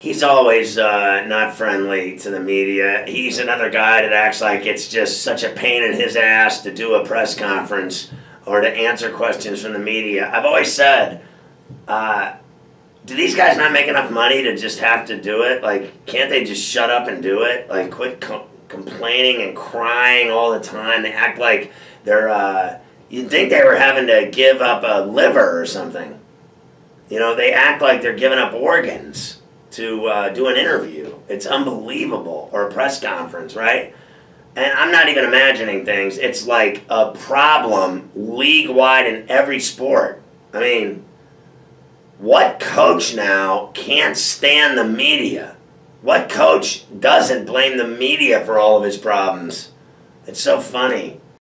He's always uh, not friendly to the media. He's another guy that acts like it's just such a pain in his ass to do a press conference or to answer questions from the media. I've always said, uh, do these guys not make enough money to just have to do it? Like, can't they just shut up and do it? Like, quit co- complaining and crying all the time. They act like they're, uh, you'd think they were having to give up a liver or something. You know, they act like they're giving up organs to uh, do an interview. It's unbelievable, or a press conference, right? And I'm not even imagining things. It's like a problem league wide in every sport. I mean, what coach now can't stand the media? What coach doesn't blame the media for all of his problems? It's so funny.